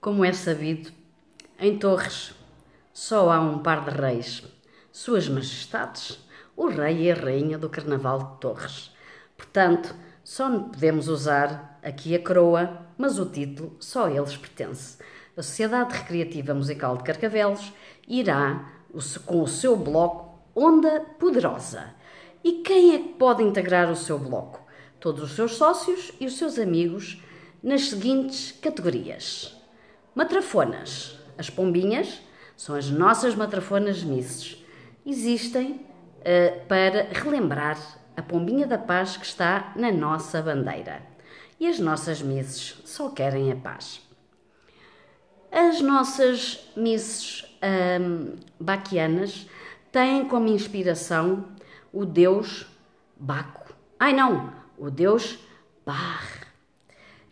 Como é sabido, em Torres só há um par de reis, Suas Majestades, o Rei e a Rainha do Carnaval de Torres. Portanto, só podemos usar aqui a coroa, mas o título só a eles pertence. A Sociedade Recreativa Musical de Carcavelos irá com o seu bloco Onda Poderosa. E quem é que pode integrar o seu bloco? Todos os seus sócios e os seus amigos nas seguintes categorias Matrafonas. As pombinhas são as nossas matrafonas misses. Existem uh, para relembrar a pombinha da paz que está na nossa bandeira. E as nossas misses só querem a paz. As nossas misses um, baquianas têm como inspiração o deus Baco. Ai não, o deus Bar.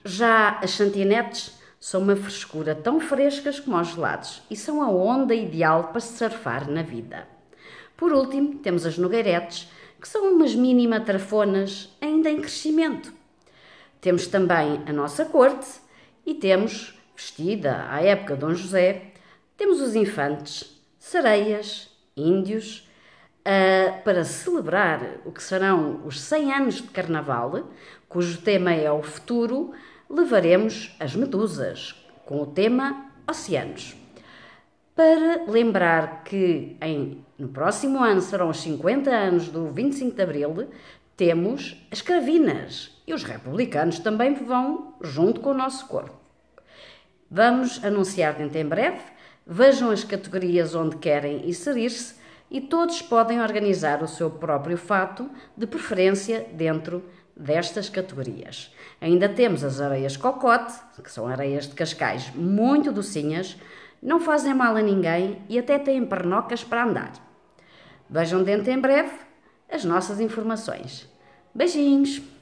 Já as chantinetes são uma frescura tão frescas como os gelados e são a onda ideal para se surfar na vida. Por último, temos as nogueiretes, que são umas mini matrafonas ainda em crescimento. Temos também a nossa corte e temos, vestida à época de Dom José, temos os infantes, sereias, índios, uh, para celebrar o que serão os 100 anos de Carnaval, cujo tema é o futuro, levaremos as medusas, com o tema Oceanos. Para lembrar que em, no próximo ano serão os 50 anos do 25 de Abril, temos as cravinas e os republicanos também vão junto com o nosso corpo. Vamos anunciar dentro em breve, vejam as categorias onde querem inserir-se e todos podem organizar o seu próprio fato, de preferência dentro destas categorias. Ainda temos as areias cocote, que são areias de cascais muito docinhas, não fazem mal a ninguém e até têm pernocas para andar. Vejam dentro em breve as nossas informações. Beijinhos!